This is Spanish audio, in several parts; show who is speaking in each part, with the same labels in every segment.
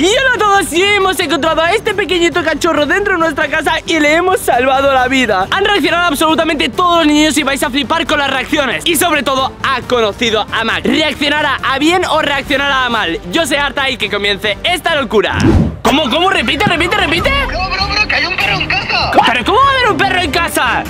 Speaker 1: Y hola a todos, y hemos encontrado a este pequeñito cachorro dentro de nuestra casa y le hemos salvado la vida Han reaccionado absolutamente todos los niños y vais a flipar con las reacciones Y sobre todo, ha conocido a Max ¿Reaccionará a bien o reaccionará a mal? Yo sé harta y que comience esta locura ¿Cómo, cómo? ¿Repite, repite, repite?
Speaker 2: Bro, bro, bro, que hay un perro en casa.
Speaker 1: ¿Pero cómo va a haber un perro en casa?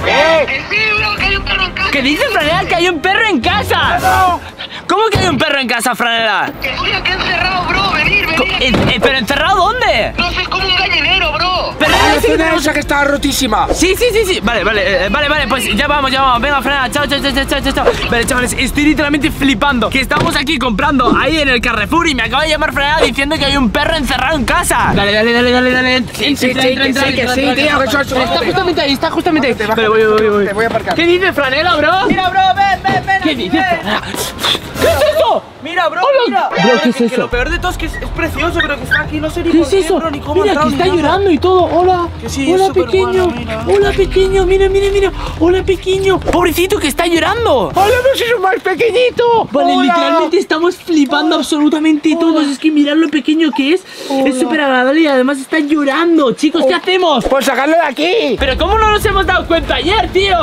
Speaker 2: Que sí, bro, que hay un perro en casa.
Speaker 1: ¿Qué dice Franela que hay un perro en casa? ¿Cómo que hay un perro en casa, Franela?
Speaker 2: Que estoy aquí encerrado, bro. Venir, venir.
Speaker 1: eh, eh, ¿Pero encerrado dónde?
Speaker 2: No sé, es como un gallinero, bro.
Speaker 1: Pero
Speaker 3: La
Speaker 1: sí que
Speaker 3: estaba rotísima.
Speaker 1: Sí, sí, sí, sí. Vale, vale, eh, vale, vale, pues ya vamos, ya vamos. Venga, frena. Chao, chao, chao, chao, chao, chao. Vale, chavales, estoy literalmente flipando. Que estamos aquí comprando ahí en el Carrefour y me acaba de llamar Frenada diciendo que hay un perro encerrado en casa. Dale, dale, dale, dale, dale.
Speaker 3: Sí, sí, sí, que sí, que sí, tío, que eso es
Speaker 1: Está justamente ahí, está justamente voy, voy, voy.
Speaker 3: te voy a aparcar.
Speaker 1: ¿Qué dice Franela, bro?
Speaker 4: Mira, bro, ven, ven, ven.
Speaker 1: ¿Qué
Speaker 4: aquí,
Speaker 1: dice
Speaker 4: ven.
Speaker 1: Franela? ¿Qué es eso?
Speaker 4: Mira, bro,
Speaker 1: Hola.
Speaker 4: mira.
Speaker 1: Bro, ¿qué es eso?
Speaker 4: Que lo peor de todo es que es, es precioso, pero que está aquí, no sé ni
Speaker 1: ¿Qué es eso?
Speaker 4: bro, ni cómo
Speaker 1: Mira,
Speaker 4: entrado,
Speaker 1: que está
Speaker 4: nada.
Speaker 1: llorando y todo. Hola.
Speaker 4: Sí,
Speaker 1: Hola, pequeño. Hola, pequeño. Mira, mira, mira. Hola, pequeño. Pobrecito que está llorando.
Speaker 3: ¡Hola, no soy un más pequeñito!
Speaker 1: Vale,
Speaker 3: Hola.
Speaker 1: literalmente estamos flipando absolutamente todos. Es que mirad lo pequeño que es. Es súper agradable y además está llorando. Chicos, ¿qué hacemos?
Speaker 3: Pues sacarlo de aquí.
Speaker 1: Pero ¿cómo no nos hemos dado cuenta ayer, tío?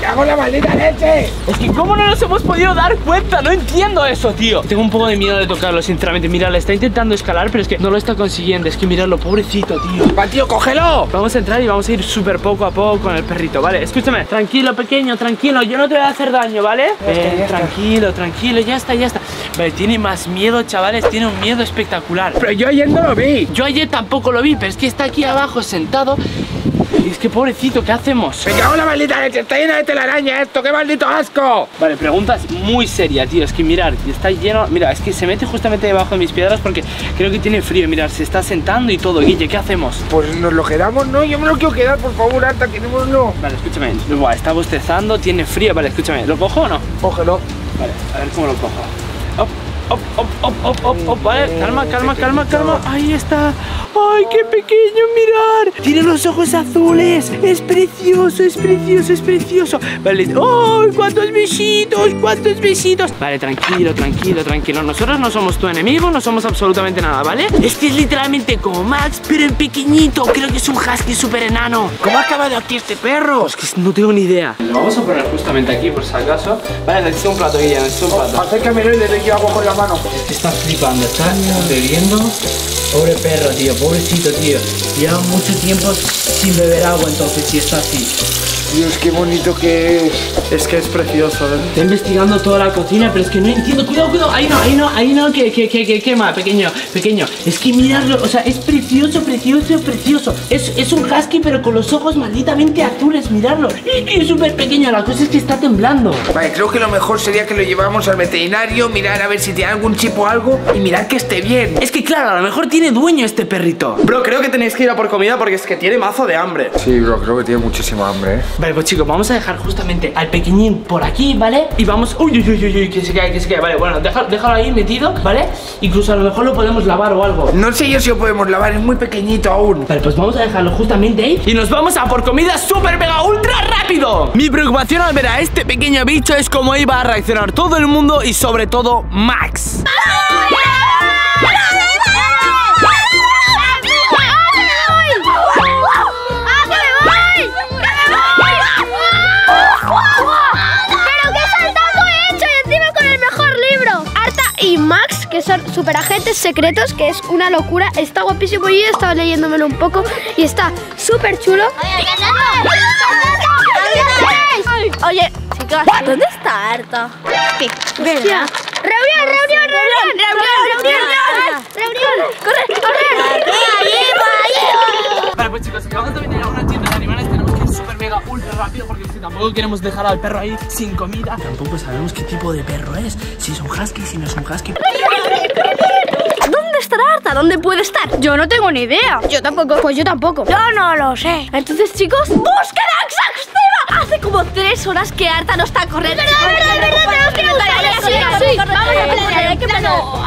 Speaker 3: ¡Te hago la maldita leche!
Speaker 1: Es que ¿cómo no nos hemos podido dar cuenta? No entiendo eso, tío. Tengo un poco de miedo de tocarlo, sinceramente. Mira, le está intentando escalar, pero es que no lo está consiguiendo. Es que miradlo, pobrecito, tío.
Speaker 3: Va, tío, cógelo.
Speaker 1: Vamos a entrar y vamos a ir súper poco a poco con el perrito, ¿vale? Escúchame, tranquilo, pequeño, tranquilo, yo no te voy a hacer daño, ¿vale? Ven, tranquilo, tranquilo, ya está, ya está Vale, tiene más miedo, chavales, tiene un miedo espectacular
Speaker 3: Pero yo ayer no lo vi.
Speaker 1: Yo ayer tampoco lo vi, pero es que está aquí abajo sentado es que pobrecito, ¿qué hacemos?
Speaker 3: Me cago en la maldita leche. Está llena de telaraña esto. ¡Qué maldito asco!
Speaker 1: Vale, preguntas muy serias, tío Es que mirar, está lleno, mira, es que se mete justamente debajo de mis piedras porque creo que tiene frío Mirar, se está sentando y todo, Guille, ¿qué hacemos?
Speaker 3: Pues nos lo quedamos, ¿no? Yo me lo quiero quedar, por favor, Arta. Quedémoslo.
Speaker 1: Vale, escúchame, Buah, está bostezando, tiene frío Vale, escúchame, ¿lo cojo o no?
Speaker 3: Cógelo.
Speaker 1: Vale, a ver cómo lo cojo. Op, op, op, op, op, op, op. Vale, calma, calma, calma, calma. Ahí está. ¡Ay, qué pequeño! Mirar. Tiene los ojos azules. Es precioso, es precioso, es precioso. Vale. ¡Ay, cuántos besitos! ¡Cuántos besitos! Vale, tranquilo, tranquilo, tranquilo. Nosotros no somos tu enemigo, no somos absolutamente nada, ¿vale? Este es literalmente como Max, pero en pequeñito. Creo que es un husky súper enano.
Speaker 3: ¿Cómo ha acabado aquí este perro?
Speaker 1: Es que no tengo ni idea. Lo vamos a poner justamente aquí por si acaso. Vale, necesito un plato, Guilla, necesito un plato.
Speaker 3: Acércamelo y le doy yo agua con la mano.
Speaker 1: Es que está flipando, está bebiendo. Pobre perro, tío, pobrecito, tío. Lleva mucho tiempo sin beber agua, entonces, si está así.
Speaker 3: Dios, qué bonito que es.
Speaker 4: Es que es precioso, ¿eh?
Speaker 1: Está investigando toda la cocina, pero es que no entiendo. Cuidado, cuidado. Ahí no, ahí no, ahí no, que, que, que, que quema, pequeño, pequeño. Es que miradlo, o sea, es precioso, precioso, precioso. Es, es un husky, pero con los ojos malditamente azules, miradlo. Y, y súper pequeño, la cosa es que está temblando.
Speaker 3: Vale, creo que lo mejor sería que lo llevamos al veterinario, mirar a ver si tiene algún chip o algo y mirar que esté bien.
Speaker 1: Es que claro, a lo mejor tiene dueño este perrito.
Speaker 4: Bro, creo que tenéis que ir a por comida porque es que tiene mazo de hambre.
Speaker 3: Sí, bro, creo que tiene muchísima hambre, ¿eh?
Speaker 1: Vale, pues chicos, vamos a dejar justamente al pequeñín por aquí, ¿vale? Y vamos... Uy, uy, uy, uy, uy, que se cae, que se cae Vale, bueno, déjalo, déjalo ahí metido, ¿vale? Incluso a lo mejor lo podemos lavar o algo
Speaker 3: No sé yo si lo podemos lavar, es muy pequeñito aún.
Speaker 1: Vale, pues vamos a dejarlo justamente ahí Y nos vamos a por comida súper mega ultra rápido Mi preocupación al ver a este pequeño bicho es cómo iba a reaccionar todo el mundo y sobre todo Max
Speaker 5: ¡Pero secretos, que es una locura. Está guapísimo. Yo he estado leyéndomelo un poco y está súper chulo. Oye, chicas, ¿dónde está Arta? ¿Qué? ¡Reunión, reunión, reunión! ¡Reunión, reunión! ¡Reunión! ¡Corre, corre!
Speaker 1: Vale, pues chicos, acabamos de venir a una tienda de animales Tenemos que ir súper mega ultra rápido Porque que tampoco queremos dejar al perro ahí sin comida Tampoco sabemos qué tipo de perro es Si es un husky, si no es un husky
Speaker 5: ¿Dónde estará Arta? ¿Dónde puede estar? Yo no tengo ni idea. Yo tampoco. Pues yo tampoco. Yo no lo sé. Entonces, chicos, búsqueda exhaustiva.
Speaker 6: hace como tres horas que Arta no está corriendo.
Speaker 5: Verdad, verdad, verdad, tenemos que buscarla, sí, sí, vamos a planear.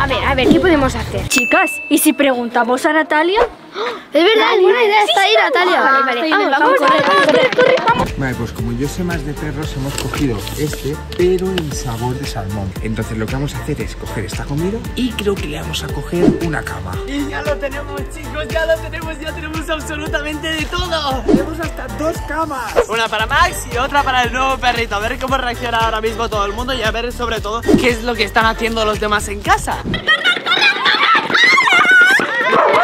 Speaker 6: A ver, a ver, ¿qué podemos hacer? Chicas, ¿y si preguntamos a Natalia?
Speaker 5: Es verdad, es buena idea, está ahí Natalia.
Speaker 6: Vale, vale,
Speaker 5: Vamos,
Speaker 6: vamos,
Speaker 5: vamos,
Speaker 6: corre,
Speaker 5: vamos,
Speaker 6: corre, corre, vamos.
Speaker 3: Vale, pues como yo sé más de perros, hemos cogido este, pero en sabor de salmón. Entonces lo que vamos a hacer es coger esta comida y creo que le vamos a coger una cama.
Speaker 1: Y ya lo tenemos, chicos, ya lo tenemos, ya tenemos absolutamente de todo. Tenemos hasta dos camas. Una para Max y otra para el nuevo perrito. A ver cómo reacciona ahora mismo todo el mundo y a ver sobre todo qué es lo que están haciendo los demás en casa.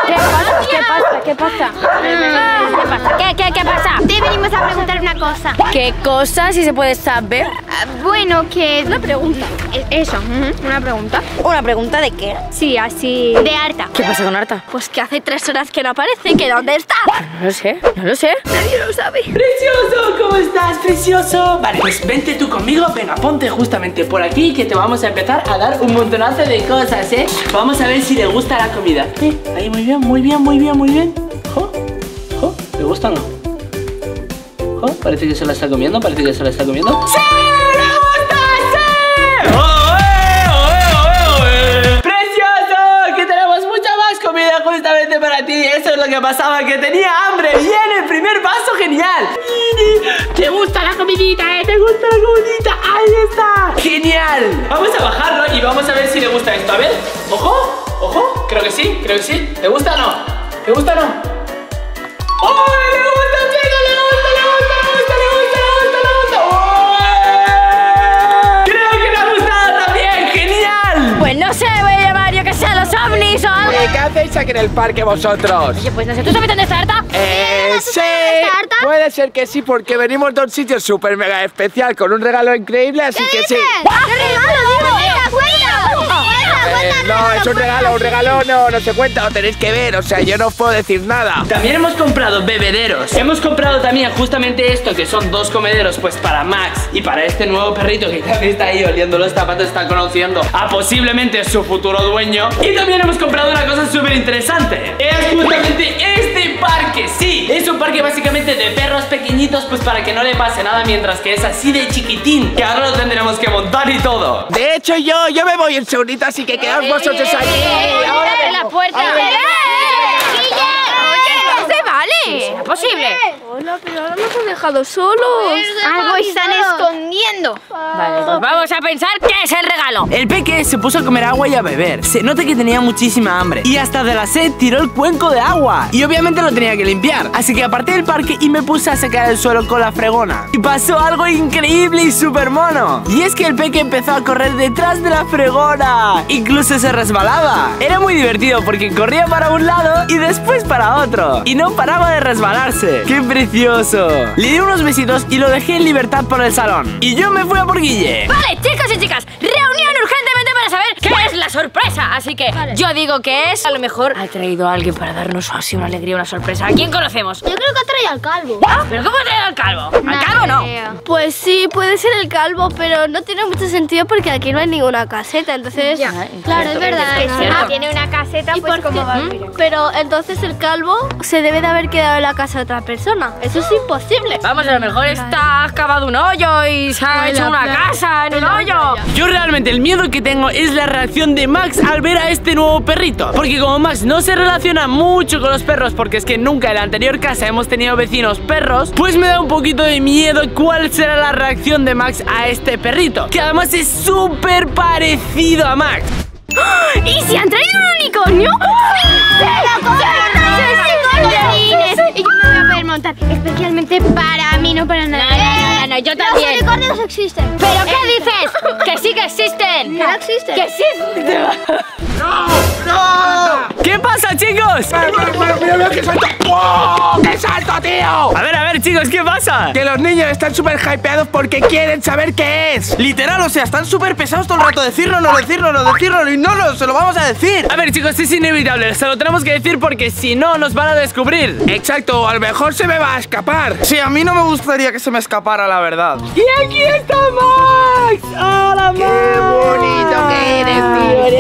Speaker 6: ¿Qué pasa? ¿Qué pasa? ¿Qué pasa? ¿Qué pasa? ¿Qué, qué, qué pasa?
Speaker 5: Te venimos a preguntar una cosa.
Speaker 6: ¿Qué cosa, si se puede saber?
Speaker 5: Bueno, que...
Speaker 6: Una pregunta.
Speaker 5: Eso, una pregunta.
Speaker 6: ¿Una pregunta de qué? Sí, así...
Speaker 5: De harta.
Speaker 6: ¿Qué pasa con Arta? Pues que hace tres horas que no aparece, que ¿dónde está? No lo sé, no lo sé. Nadie lo sabe.
Speaker 1: ¡Precioso! ¿Cómo estás, precioso? Vale, pues vente tú conmigo, venga, ponte justamente por aquí que te vamos a empezar a dar un montonazo de cosas, ¿eh? Vamos a ver si le gusta la comida. Eh, ahí, muy bien, muy bien, muy bien, muy bien. ¿Jo? ¿Jo? ¿Le gusta o no? ¿Jo? Parece que se la está comiendo, parece que se la está comiendo. ¡Sí! ¡Le gusta! ¡Sí! ¡Oe, oe, oe! ¡Precioso! Que tenemos mucha más comida justamente para ti. Eso es lo que pasaba, que tenía hambre. ¡Bien! El primer vaso, genial. ¿Te gusta la comidita, eh? ¿Te gusta la comidita? ¡Ahí está! ¡Genial! Vamos a bajarlo y vamos a ver si le gusta esto. A ver, ojo, ojo. Creo que sí, creo que sí. ¿Le gusta o no? ¿Le gusta o no? ¡Oh! ¡Le gusta, chicos! ¡Le gusta, le gusta, le gusta, le gusta, le gusta, le gusta! ¡Oh! ¡Creo que le ha gustado también! ¡Genial!
Speaker 6: Pues no sé, voy a llamar yo que sé a los ovnis o algo.
Speaker 3: ¿Qué hacéis aquí en el parque vosotros?
Speaker 6: Oye, pues no sé, ¿tú sabes dónde está Arta?
Speaker 3: Eh, sí,
Speaker 5: harta?
Speaker 3: puede ser que sí, porque venimos de un sitio súper mega especial con un regalo increíble, así que sí.
Speaker 5: ¡Qué regalo,
Speaker 3: no, es un regalo, un regalo no, no se cuenta, lo tenéis que ver, o sea, yo no os puedo decir nada.
Speaker 1: También hemos comprado bebederos. Hemos comprado también justamente esto, que son dos comederos, pues para Max y para este nuevo perrito que también está ahí oliendo los zapatos, está conociendo a posiblemente su futuro dueño. Y también hemos comprado una cosa súper interesante. Es justamente este parque, sí. Es un parque básicamente de perros pequeñitos, pues para que no le pase nada, mientras que es así de chiquitín, que ahora lo tendremos que montar y todo.
Speaker 3: De hecho, yo, yo me voy en segundito, así que quedaos Ahora
Speaker 6: ¡Abre la puerta! ¡Oye, no se vale! ¿Es posible?
Speaker 5: Hola, pero ahora nos han dejado solos.
Speaker 6: Algo están
Speaker 5: escondiendo.
Speaker 6: Vale, pues vamos a pensar qué es el regalo.
Speaker 1: El peque se puso a comer agua y a beber. Se nota que tenía muchísima hambre. Y hasta de la sed tiró el cuenco de agua. Y obviamente lo tenía que limpiar. Así que aparté del parque y me puse a secar el suelo con la fregona. Y pasó algo increíble y súper mono. Y es que el peque empezó a correr detrás de la fregona. Incluso se resbalaba. Era muy divertido porque corría para un lado y después para otro. Y no paraba de resbalarse. ¡Qué Le di unos besitos y lo dejé en libertad por el salón. Y yo me fui a por Guille.
Speaker 6: Vale, chicos y chicas, la sorpresa. Así que yo digo que es, a lo mejor ha traído a alguien para darnos así una alegría, una sorpresa. ¿A quién conocemos?
Speaker 5: Yo creo que ha traído al calvo.
Speaker 6: ¿Pero cómo ha traído al calvo? ¿Al calvo no?
Speaker 5: Pues sí, puede ser el calvo, pero no tiene mucho sentido porque aquí no hay ninguna caseta, entonces... claro, es verdad.
Speaker 6: Es.
Speaker 5: Ah,
Speaker 6: tiene una caseta,
Speaker 5: ¿Y por qué? Pero entonces el calvo se debe de haber quedado en la casa de otra persona. Eso es imposible.
Speaker 6: Vamos, a lo mejor está ha cavado un hoyo y se ha hecho una casa en un hoyo.
Speaker 1: Yo realmente el miedo que tengo es la reacción de Max al ver a este nuevo perrito. Porque como Max no se relaciona mucho con los perros, porque es que nunca en la anterior casa hemos tenido vecinos perros, pues me da un poquito de miedo cuál será la reacción de Max a este perrito. Que además es súper parecido a Max.
Speaker 6: ¿Y si han traído un unicornio?
Speaker 5: Y yo me voy a poder montar especialmente para mí, no para
Speaker 6: No,
Speaker 5: nada.
Speaker 6: no, no, no, yo
Speaker 5: Los
Speaker 6: también.
Speaker 5: unicornios existen.
Speaker 6: ¿Pero qué dices? Que sí que existen.
Speaker 5: Que no existen.
Speaker 6: Que sí.
Speaker 1: ¿Qué pasa, chicos?
Speaker 3: Mira, mira, mira, que salto. ¡Wow! ¡Qué salto, tío!
Speaker 1: A ver, a ver, chicos, ¿qué pasa?
Speaker 3: Que los niños están súper hypeados porque quieren saber qué es.
Speaker 4: Literal, o sea, están súper pesados todo el rato. Decirlo, no decirlo, no decirlo. Y no lo, se lo vamos a decir.
Speaker 1: A ver, chicos, es inevitable. Se lo tenemos que decir porque si no, nos van a descubrir.
Speaker 3: Exacto, o a lo mejor se me va a escapar.
Speaker 4: Sí, a mí no me gustaría que se me escapara, la verdad.
Speaker 1: Y aquí está Max. ¡Hola, Max!
Speaker 3: ¡Qué bonito que eres,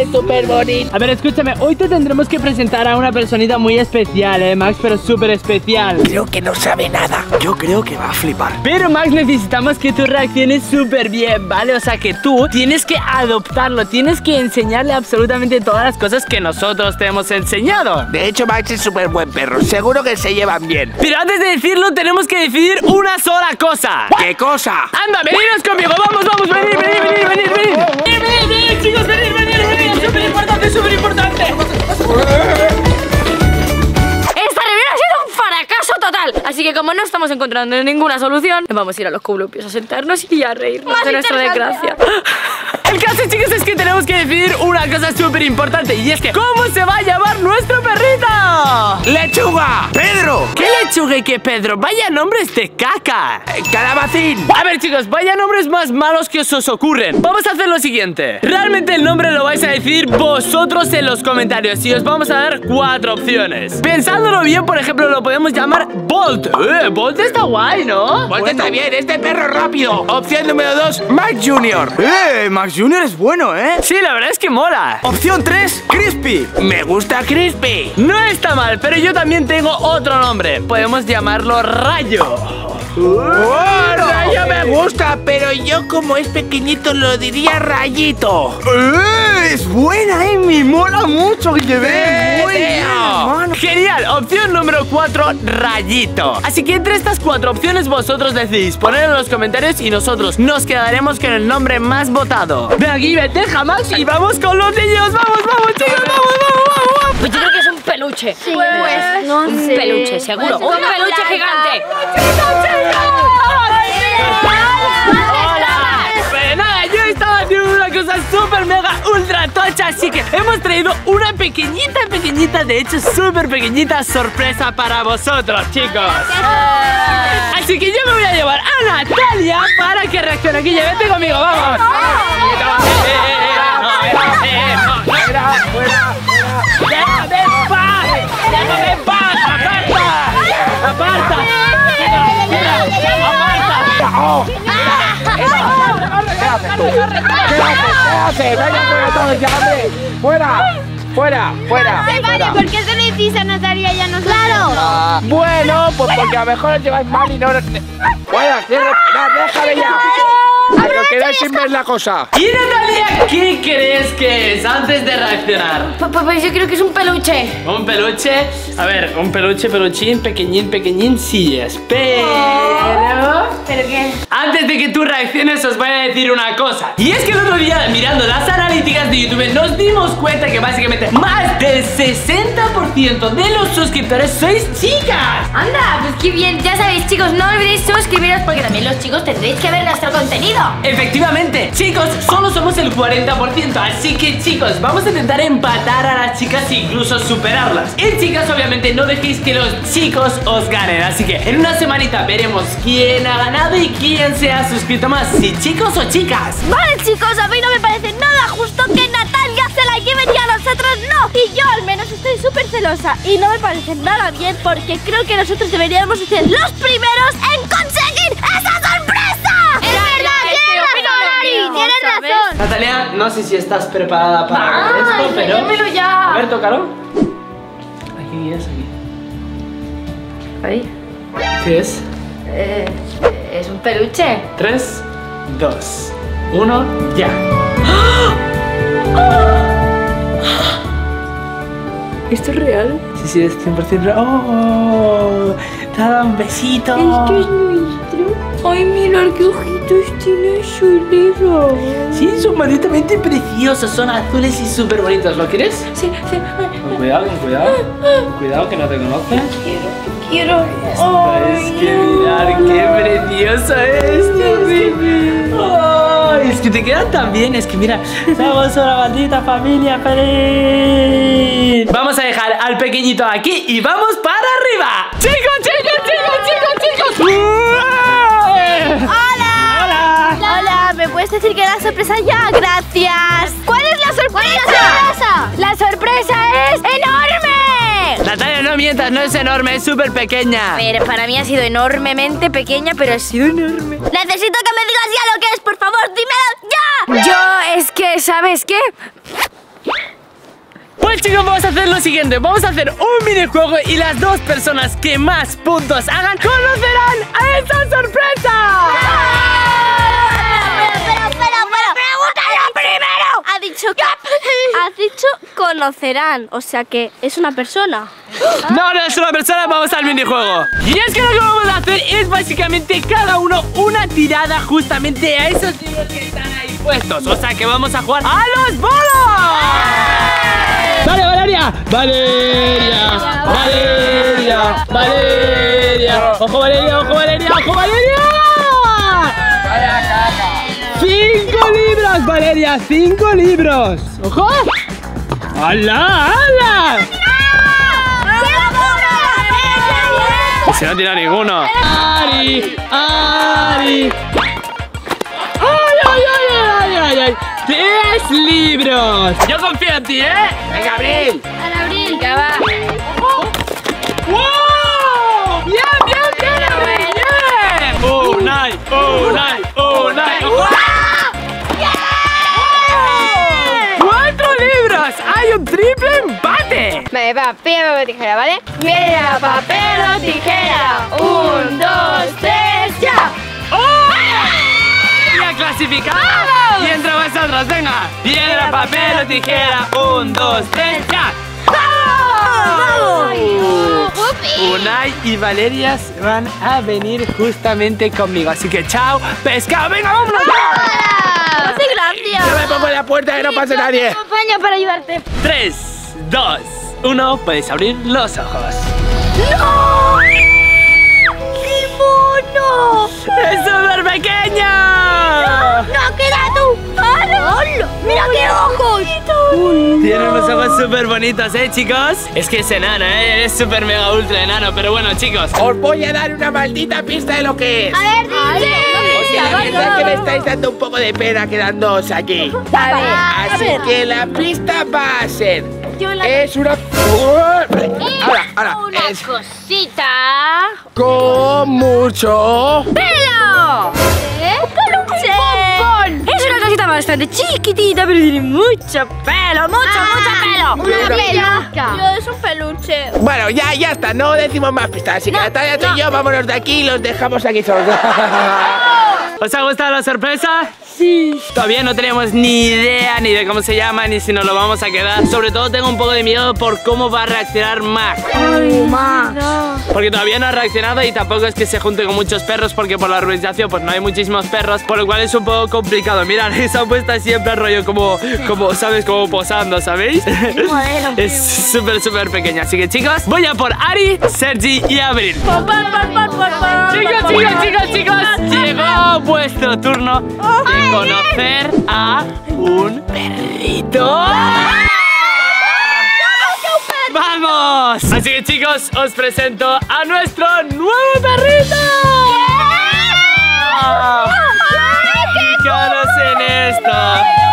Speaker 3: Eres súper bonito.
Speaker 1: A ver, escúchame, hoy te tendremos que presentar a una personita muy especial. ¿eh, Max? Pero súper especial.
Speaker 3: Creo que no sabe nada.
Speaker 4: Yo creo que va a flipar.
Speaker 1: Pero Max, necesitamos que tú reacciones súper bien, ¿vale? O sea que tú tienes que adoptarlo, tienes que enseñarle absolutamente todas las cosas que nosotros te hemos enseñado.
Speaker 3: De hecho, Max es súper buen perro. Seguro que se llevan bien.
Speaker 1: Pero antes de decirlo, tenemos que decidir una sola cosa.
Speaker 3: ¿Qué cosa?
Speaker 1: Anda, veniros conmigo, vamos, vamos, venid, venid, venid, venid, venid. Venid, venid, venid, chicos, venid, venid, venid, súper importante, súper importante.
Speaker 6: Esta reunión ha sido un fracaso total. Así que como no estamos encontrando ninguna solución, nos vamos a ir a los columpios a sentarnos y a reírnos
Speaker 5: Más
Speaker 6: de nuestra desgracia.
Speaker 1: El caso, chicos, es que tenemos que decidir una cosa súper importante y es que ¿cómo se va a llamar nuestro perrito?
Speaker 3: ¡Lechuga! ¡Pedro!
Speaker 1: ¿Qué lechuga y qué Pedro? Vaya nombres de caca.
Speaker 3: Eh, ¡Calabacín!
Speaker 1: A ver chicos, vaya nombres más malos que os, os ocurren Vamos a hacer lo siguiente Realmente el nombre lo vais a decir vosotros en los comentarios Y os vamos a dar cuatro opciones Pensándolo bien, por ejemplo, lo podemos llamar Bolt eh, Bolt está guay, ¿no?
Speaker 3: Pues está bien, este perro rápido. Opción número 2, Max Junior.
Speaker 4: ¡Eh! Max Junior es bueno, ¿eh?
Speaker 1: Sí, la verdad es que mola
Speaker 4: Opción 3, Crispy.
Speaker 3: Me gusta Crispy.
Speaker 1: No está mal, pero yo también tengo otro nombre Podemos llamarlo Rayo
Speaker 3: ¡Oh, Rayo me gusta! Pero yo como es pequeñito lo diría Rayito.
Speaker 4: ¡Eh! Es buena, ¿eh? Me mola mucho que te ve. Muy bien, hermano.
Speaker 1: Genial, opción número 4, rayito Así que entre estas cuatro opciones vosotros decidís Ponedlo en los comentarios y nosotros nos quedaremos con el nombre más votado Ven aquí, vete jamás y vamos con los niños Vamos, vamos chicos, vamos, vamos, vamos, vamos
Speaker 6: Pues yo creo que es un peluche.
Speaker 5: Pues, no
Speaker 6: un
Speaker 5: sé.
Speaker 6: peluche, seguro.
Speaker 5: Pues
Speaker 6: un peluche
Speaker 5: planta.
Speaker 6: gigante.
Speaker 1: Así que hemos traído una pequeñita, pequeñita, de hecho súper pequeñita sorpresa para vosotros, chicos Así que yo me voy a llevar a Natalia para que reaccione aquí. Vete conmigo, vamos. ¡Déjame en paz! ¡Déjame en paz! ¡Aparta! ¡Aparta!
Speaker 3: ¡Quédate! ¡Venga fuera todos ya, hombre! ¡Fuera! ¡Fuera! ¡Fuera!
Speaker 5: Ay, vale, ¿por qué se le dice a Natalia y a nosotros? Claro.
Speaker 3: Bueno, pues porque a lo mejor os lleváis mal y no... ¡Fuera! ¡Cierra! ¡No, déjame ya! ¡A que os quedáis sin ver la cosa!
Speaker 1: ¿Y Natalia qué crees que es antes de reaccionar?
Speaker 6: Pues, pues- pues yo creo que es un peluche.
Speaker 1: Un peluche, a ver, un peluche, peluchín, pequeñín, pequeñín, sí es, pero...
Speaker 6: ¿Pero qué?
Speaker 1: Antes de que tú reacciones os voy a decir una cosa Y es que el otro día mirando las analíticas de YouTube Nos dimos cuenta que básicamente más del 60% de los suscriptores sois chicas
Speaker 6: Anda, pues qué bien. Ya sabéis, chicos, no olvidéis suscribiros porque también los chicos tendréis que ver nuestro contenido.
Speaker 1: Efectivamente, chicos, solo somos el 40% Así que chicos, vamos a intentar empatar a las chicas e incluso superarlas. Y chicas, obviamente no dejéis que los chicos os ganen Así que en una semanita veremos quién ha ganado y quién se ha suscrito más Si chicos o chicas.
Speaker 5: Vale, chicos, a mí no me parece nada justo que Natalia se la lleven y a nosotros no. Y yo al menos estoy súper celosa. Y no me parece nada bien porque creo que nosotros deberíamos ser los primeros en conseguir tienes
Speaker 6: ¿sabes?
Speaker 5: razón.
Speaker 1: Natalia, no sé si estás preparada para
Speaker 6: Ay,
Speaker 1: esto, pero...
Speaker 6: ya.
Speaker 1: A ver, tócalo Aquí es, aquí
Speaker 6: Ahí.
Speaker 1: ¿Qué es?
Speaker 6: Eh, es un peluche.
Speaker 1: 3, 2, 1, ya ¿Esto es real? Sí, sí, es 100% real ¡Oh! Te ha dado un besito
Speaker 6: nuestro. Ay, mira qué ojitos tiene Solero.
Speaker 1: Sí, son malditamente preciosos, son azules y súper bonitos. ¿Lo quieres?
Speaker 6: Sí, sí.
Speaker 1: Con cuidado, con cuidado. Con cuidado que no te conoce.
Speaker 6: Quiero, quiero.
Speaker 1: Es que mirar qué precioso es. Ay, es que te quedan tan bien, es que mira, somos una maldita familia feliz. Vamos a dejar al pequeñito aquí y vamos para arriba. Chicos, chicos, chicos, chicos, chicos.
Speaker 5: Puedes decir que la sorpresa ya? Gracias. ¿Cuál es la sorpresa? La sorpresa es enorme.
Speaker 1: Natalia, no mientas, no es enorme, es súper pequeña.
Speaker 6: Pero para mí ha sido enormemente pequeña, pero ha sido enorme.
Speaker 5: Necesito que me digas ya lo que es, por favor, dímelo ya.
Speaker 6: Yo es que, ¿sabes qué?
Speaker 1: Pues chicos, vamos a hacer lo siguiente. Vamos a hacer un minijuego y las dos personas que más puntos hagan conocerán a esa sorpresa.
Speaker 5: Dicho que... Has dicho conocerán, o sea que es una persona.
Speaker 1: No, no es una persona, vamos al minijuego. Y es que lo que vamos a hacer es básicamente cada uno una tirada justamente a esos libros que están ahí puestos. O sea que vamos a jugar a los bolos. Vale, Valeria. Valeria. Valeria. Valeria. Ojo, Valeria, ojo, Valeria, ojo, Valeria. Libros, Valeria, cinco libros. Ojo. ¡Hala, hala! Se no tira ninguno. Ari, Ari. ¡Ay, ay, ay, ay, ay, ay! ¡Tres libros! Yo confío en ti, ¿eh?
Speaker 3: Venga, Abril.
Speaker 5: Al abril.
Speaker 6: Ya va. Vale, va, piedra, papel, tijera, ¿vale? Piedra, papel o tijera. Un, dos, tres, ya.
Speaker 1: ¡Oh! ¡Ya clasificado! Y entre vosotros, venga. Piedra, papel o tijera. Un, dos, tres, ya. Unai y Valeria van a venir justamente conmigo. Así que chao, pescado. Venga, vámonos.
Speaker 5: Hace gracia.
Speaker 3: Yo me pongo en la puerta que no pase nadie.
Speaker 5: Acompaña para ayudarte.
Speaker 1: 3, 2, 1. Podéis abrir los ojos.
Speaker 5: ¡Qué mono!
Speaker 1: ¡Es súper pequeño!
Speaker 5: ¡No, queda tú! ¡Hola! ¡Mira qué ojos!
Speaker 1: Tiene unos ojos súper bonitos, ¿eh, chicos? Es que es enano, ¿eh? Es súper mega ultra enano. Pero bueno, chicos.
Speaker 3: Os voy a dar una maldita pista de lo que es.
Speaker 5: A ver, dice.
Speaker 3: Porque la verdad es que me estáis dando un poco de pena quedándoos aquí.
Speaker 5: A ver,
Speaker 3: Así que la pista va a ser.
Speaker 5: La-
Speaker 3: Es una. Vale, Ahora, ahora.
Speaker 6: Una
Speaker 3: Es
Speaker 6: cosita.
Speaker 3: con mucho.
Speaker 6: ¡Pelo!
Speaker 5: ¿Eh? ¡Peluche!
Speaker 6: Es una cosita bastante chiquitita, pero tiene mucho pelo, mucho, mucho pelo.
Speaker 5: Una peluca. Yo es un peluche.
Speaker 3: Bueno, ya, ya está, no decimos más pistas. Así que Natalia, tú y yo vámonos de aquí y los dejamos aquí solos.
Speaker 1: ¿Os ha gustado la sorpresa? Sí. Todavía no tenemos ni idea ni de cómo se llama ni si nos lo vamos a quedar. Sobre todo tengo un poco de miedo por cómo va a reaccionar Max. Porque todavía no ha reaccionado y tampoco es que se junte con muchos perros porque por la urbanización pues no hay muchísimos perros, por lo cual es un poco complicado. Mirad, esa puesta siempre rollo como, como, ¿sabes? Como posando, ¿sabéis? es súper, súper pequeña. Así que chicos, voy a por Ari, Sergi y Abril. Chicos, chicos, chicos, chicos, llegó vuestro turno conocer a un perrito. ¡Vamos! Así que chicos, os presento a nuestro nuevo perrito. ¿Y conocen esto?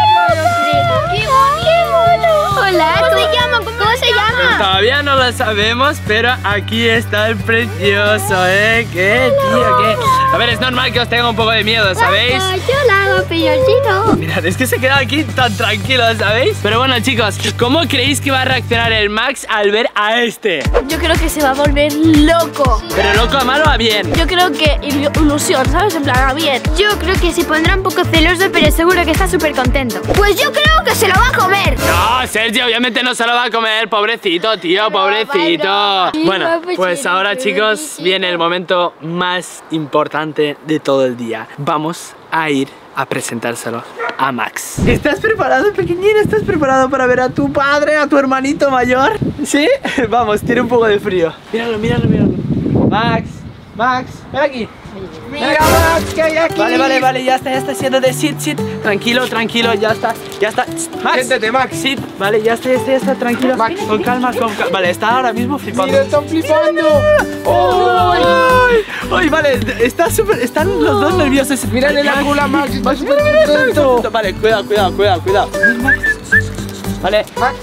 Speaker 1: Todavía no lo sabemos, pero aquí está el precioso, ¿eh? ¿Qué, tío? ¿Qué? A ver, es normal que os tenga un poco de miedo, ¿sabéis?
Speaker 5: Yo la hago pilloncito.
Speaker 1: Mirad, es que se queda aquí tan tranquilo, ¿sabéis? Pero bueno, chicos, ¿cómo creéis que va a reaccionar el Max al ver a este?
Speaker 5: Yo creo que se va a volver loco.
Speaker 1: ¿Pero loco a malo o a bien?
Speaker 5: Yo creo que ilu- ilusión, ¿sabes? En plan, a bien. Yo creo que se pondrá un poco celoso, pero seguro que está súper contento. Pues yo creo que se lo va a comer.
Speaker 1: No, Sergio, obviamente no se lo va a comer, pobrecito, tío, pobrecito. Bueno, pues ahora, chicos, viene el momento más importante de todo el día. Vamos a ir a presentárselo a Max.
Speaker 4: ¿Estás preparado, pequeñín? ¿Estás preparado para ver a tu padre, a tu hermanito mayor?
Speaker 1: ¿Sí? Vamos, tiene un poco de frío. Míralo, míralo, míralo. Max, Max, ven aquí.
Speaker 3: Mira, Max, que hay aquí.
Speaker 1: Vale, vale, vale, ya está, ya está haciendo de sit, sit. Tranquilo, tranquilo, ya está, ya está. Max,
Speaker 3: Siéntate, Max.
Speaker 1: sit, vale, ya está, ya está, ya está, tranquilo.
Speaker 3: Max.
Speaker 1: con calma, con calma. Vale, está ahora mismo flipando.
Speaker 3: Mira, están flipando.
Speaker 1: ¡Ay! ¡Ay, vale! Está súper. Están los dos nerviosos.
Speaker 3: Mírale la cola, Max. Está súper
Speaker 1: mira, mira, mira,
Speaker 3: contento.
Speaker 1: mira. Vale, cuidado, cuidado, cuidado, cuidado. Vale,
Speaker 3: Max.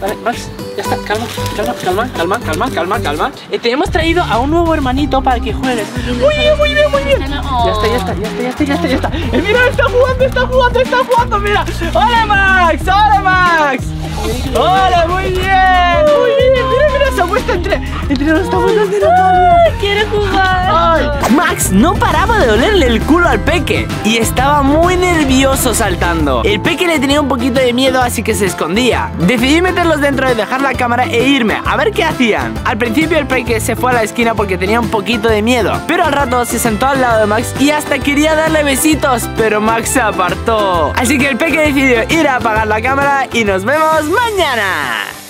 Speaker 1: vale, Max. Ya está, calma, calma, calma, calma, calma, calma, calma. Eh, te hemos traído a un nuevo hermanito para que juegues. Muy bien, muy bien, muy bien. Ya está, ya está, ya está, ya está, ya está, ya está. Eh, mira, está jugando, está jugando, está jugando, mira. ¡Hola, Max! ¡Hola, Max! ¡Hola! ¡Muy bien! ¡Muy bien! Puesto entre, entre los tabulos de Natalia.
Speaker 6: ¡Quiere jugar!
Speaker 1: ¡Ay! Max no paraba de olerle el culo al peque y estaba muy nervioso saltando. El peque le tenía un poquito de miedo, así que se escondía. Decidí meterlos dentro de dejar la cámara e irme a ver qué hacían. Al principio el peque se fue a la esquina porque tenía un poquito de miedo, pero al rato se sentó al lado de Max y hasta quería darle besitos, pero Max se apartó. Así que el peque decidió ir a apagar la cámara y nos vemos mañana.